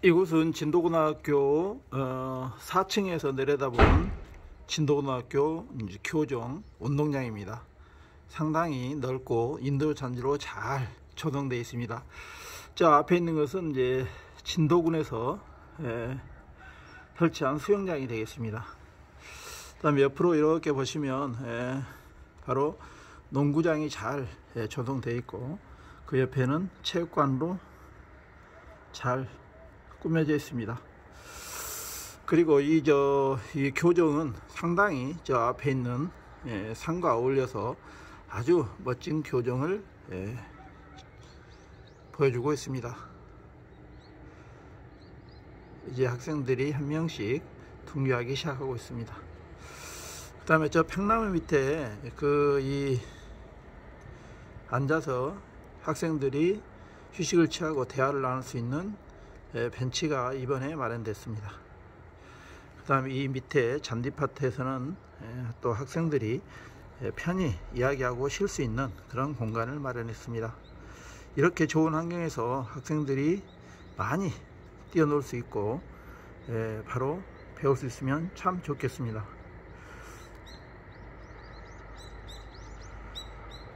이곳은 진도고등학교 어, 4층에서 내려다본 진도고등학교 이제 교정 운동장입니다. 상당히 넓고 인도 잔디로 잘 조성되어 있습니다. 저 앞에 있는 것은 이제 진도군에서 예, 설치한 수영장이 되겠습니다. 그다음 옆으로 이렇게 보시면 예, 바로 농구장이 잘 예, 조성되어 있고 그 옆에는 체육관으로 잘 꾸며져 있습니다. 그리고 이 저 이 교정은 상당히 저 앞에 있는 예, 산과 어울려서 아주 멋진 교정을 예, 보여주고 있습니다. 이제 학생들이 한 명씩 등교하기 시작하고 있습니다. 그 다음에 저 평나무 밑에 그 이 앉아서 학생들이 휴식을 취하고 대화를 나눌 수 있는 예, 벤치가 이번에 마련됐습니다. 그 다음에 이 밑에 잔디파트에서는 예, 또 학생들이 예, 편히 이야기하고 쉴 수 있는 그런 공간을 마련했습니다. 이렇게 좋은 환경에서 학생들이 많이 뛰어놀 수 있고 바로 배울 수 있으면 참 좋겠습니다.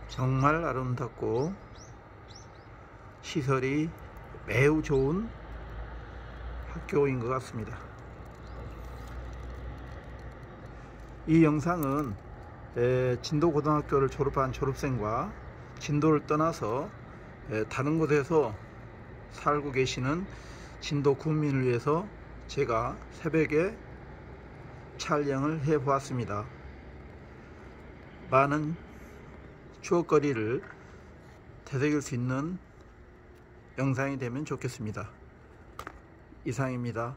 정말 아름답고 시설이 매우 좋은 학교인 것 같습니다. 이 영상은 진도 고등학교를 졸업한 졸업생과 진도를 떠나서 다른 곳에서 살고 계시는 진도 국민을 위해서 제가 새벽에 촬영을 해 보았습니다. 많은 추억거리를 되새길 수 있는 영상이 되면 좋겠습니다. 이상입니다.